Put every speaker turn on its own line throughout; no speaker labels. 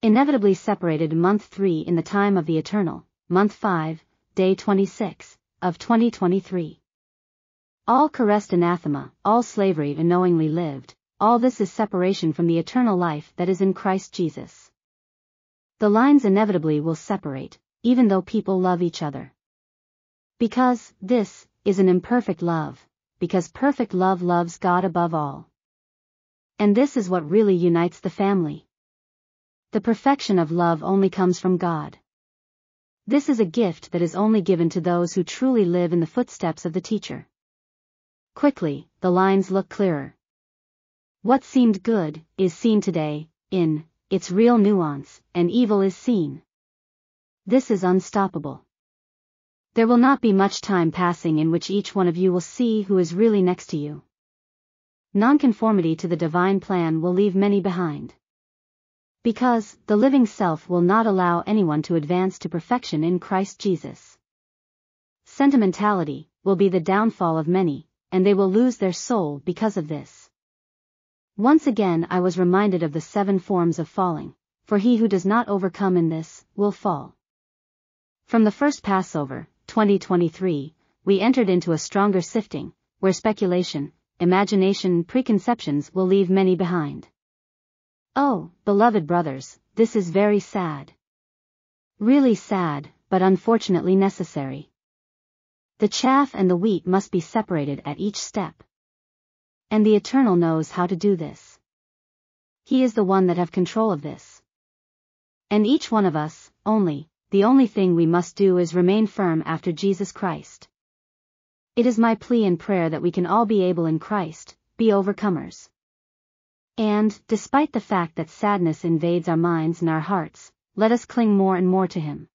Inevitably separated month 3 in the time of the eternal, month 5, day 26, of 2023. All caressed anathema, all slavery unknowingly lived, all this is separation from the eternal life that is in Christ Jesus. The lines inevitably will separate, even though people love each other. Because, this, is an imperfect love, because perfect love loves God above all. And this is what really unites the family. The perfection of love only comes from God. This is a gift that is only given to those who truly live in the footsteps of the teacher. Quickly, the lines look clearer. What seemed good, is seen today, in, its real nuance, and evil is seen. This is unstoppable. There will not be much time passing in which each one of you will see who is really next to you. Nonconformity to the divine plan will leave many behind. Because, the living self will not allow anyone to advance to perfection in Christ Jesus. Sentimentality, will be the downfall of many, and they will lose their soul because of this. Once again I was reminded of the seven forms of falling, for he who does not overcome in this, will fall. From the first Passover, 2023, we entered into a stronger sifting, where speculation, imagination preconceptions will leave many behind. Oh, beloved brothers, this is very sad. Really sad, but unfortunately necessary. The chaff and the wheat must be separated at each step. And the Eternal knows how to do this. He is the one that have control of this. And each one of us, only, the only thing we must do is remain firm after Jesus Christ. It is my plea and prayer that we can all be able in Christ, be overcomers. And, despite the fact that sadness invades our minds and our hearts, let us cling more and more to Him.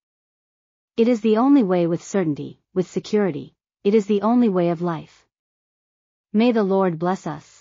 It is the only way with certainty, with security, it is the only way of life. May the Lord bless us.